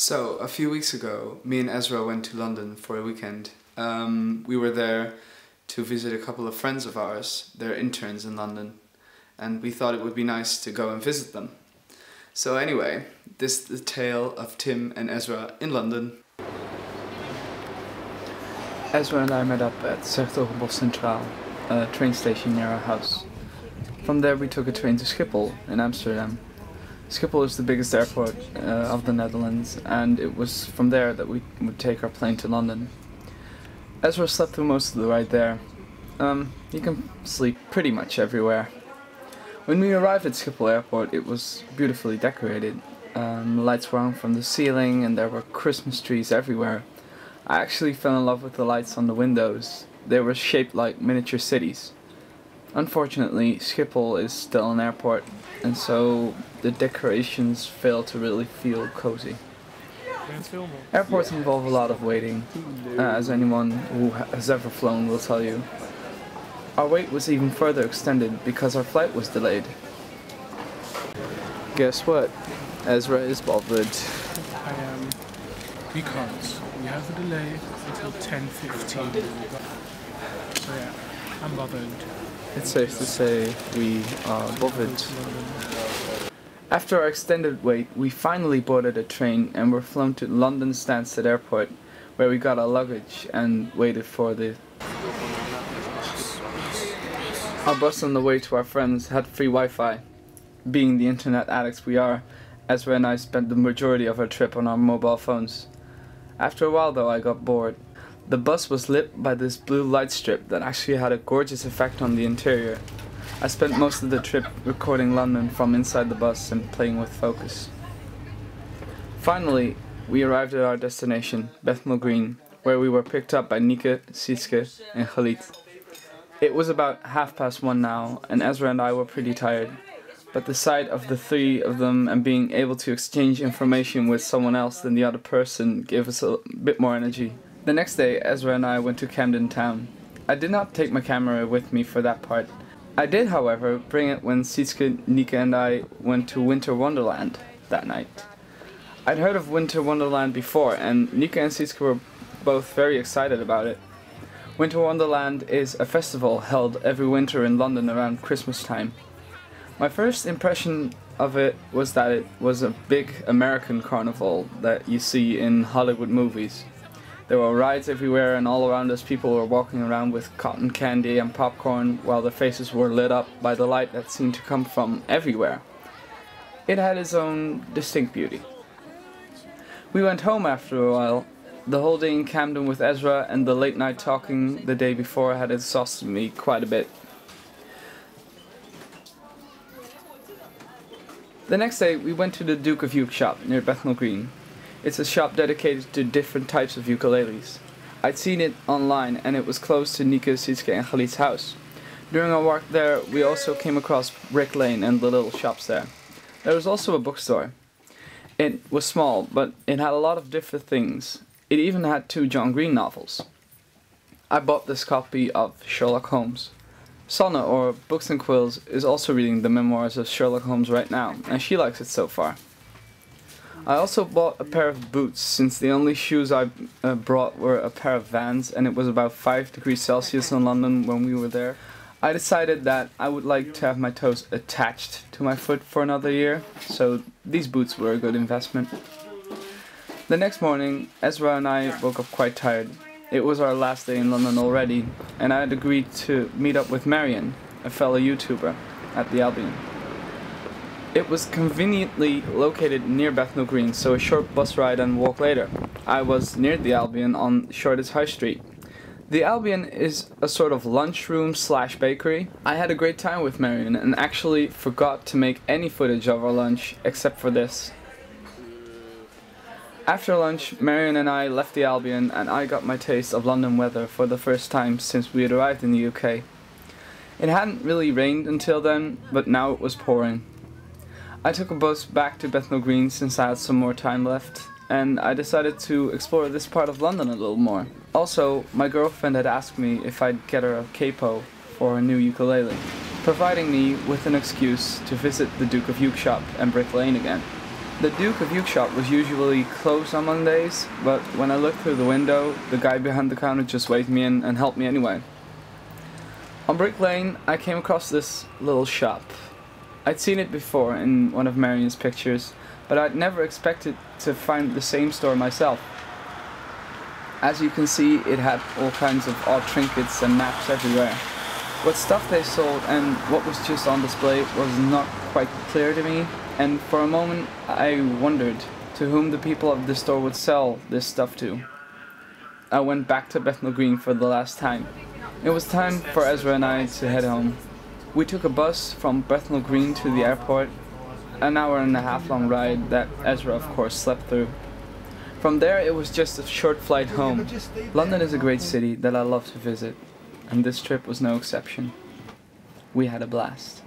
So, a few weeks ago, me and Ezra went to London for a weekend. Um, we were there to visit a couple of friends of ours. They're interns in London. And we thought it would be nice to go and visit them. So, anyway, this is the tale of Tim and Ezra in London. Ezra and I met up at 's-Hertogenbosch Centraal, a train station near our house. From there, we took a train to Schiphol in Amsterdam. Schiphol is the biggest airport uh, of the Netherlands, and it was from there that we would take our plane to London. Ezra slept through most of the ride there. Um, you can sleep pretty much everywhere. When we arrived at Schiphol Airport, it was beautifully decorated. Um, lights were on from the ceiling, and there were Christmas trees everywhere. I actually fell in love with the lights on the windows. They were shaped like miniature cities. Unfortunately, Schiphol is still an airport, and so the decorations fail to really feel cozy. Airports involve a lot of waiting, uh, as anyone who has ever flown will tell you. Our wait was even further extended because our flight was delayed. Guess what? Ezra is bothered. I am because we have a delay until 10.15. So yeah, I'm bothered. It's safe to say we are bothered. After our extended wait, we finally boarded a train and were flown to London Stansted Airport, where we got our luggage and waited for the. Our bus on the way to our friends had free Wi-Fi. Being the internet addicts we are, Ezra and I spent the majority of our trip on our mobile phones. After a while, though, I got bored. The bus was lit by this blue light strip that actually had a gorgeous effect on the interior. I spent most of the trip recording London from inside the bus and playing with focus. Finally, we arrived at our destination, Bethnal Green, where we were picked up by Nika, Sietske, and Khalid. It was about half past one now, and Ezra and I were pretty tired. But the sight of the three of them and being able to exchange information with someone else than the other person gave us a bit more energy. The next day, Ezra and I went to Camden Town. I did not take my camera with me for that part. I did, however, bring it when Sietske, Nika, and I went to Winter Wonderland that night. I'd heard of Winter Wonderland before, and Nika and Sietske were both very excited about it. Winter Wonderland is a festival held every winter in London around Christmas time. My first impression of it was that it was a big American carnival that you see in Hollywood movies. There were rides everywhere, and all around us, people were walking around with cotton candy and popcorn while their faces were lit up by the light that seemed to come from everywhere. It had its own distinct beauty. We went home after a while. The whole day in Camden with Ezra and the late night talking the day before had exhausted me quite a bit. The next day, we went to the Duke of Uke shop near Bethnal Green. It's a shop dedicated to different types of ukuleles. I'd seen it online and it was close to Nika, Sietske and Khalid's house. During our walk there, we also came across Brick Lane and the little shops there. There was also a bookstore. It was small, but it had a lot of different things. It even had two John Green novels. I bought this copy of Sherlock Holmes. Sanne, or Books and Quills, is also reading the memoirs of Sherlock Holmes right now, and she likes it so far. I also bought a pair of boots since the only shoes I uh, brought were a pair of Vans and it was about 5 degrees Celsius in London when we were there. I decided that I would like to have my toes attached to my foot for another year, so these boots were a good investment. The next morning, Ezra and I woke up quite tired. It was our last day in London already, and I had agreed to meet up with Marion, a fellow YouTuber, at the Albion. It was conveniently located near Bethnal Green, so a short bus ride and walk later. I was near the Albion on Shoreditch High Street. The Albion is a sort of lunchroom slash bakery. I had a great time with Marion and actually forgot to make any footage of our lunch except for this. After lunch, Marion and I left the Albion and I got my taste of London weather for the first time since we had arrived in the UK. It hadn't really rained until then, but now it was pouring. I took a bus back to Bethnal Green since I had some more time left, and I decided to explore this part of London a little more. Also, my girlfriend had asked me if I'd get her a capo for her new ukulele, providing me with an excuse to visit the Duke of Uke shop and Brick Lane again. The Duke of Uke shop was usually closed on Mondays, but when I looked through the window, the guy behind the counter just waved me in and helped me anyway. On Brick Lane, I came across this little shop. I'd seen it before in one of Marion's pictures, but I'd never expected to find the same store myself. As you can see, it had all kinds of odd trinkets and maps everywhere. What stuff they sold and what was just on display was not quite clear to me, and for a moment I wondered to whom the people of the store would sell this stuff to. I went back to Bethnal Green for the last time. It was time for Ezra and I to head home. We took a bus from Bethnal Green to the airport, an hour and a half long ride that Ezra of course slept through. From there it was just a short flight home. London is a great city that I love to visit, and this trip was no exception. We had a blast.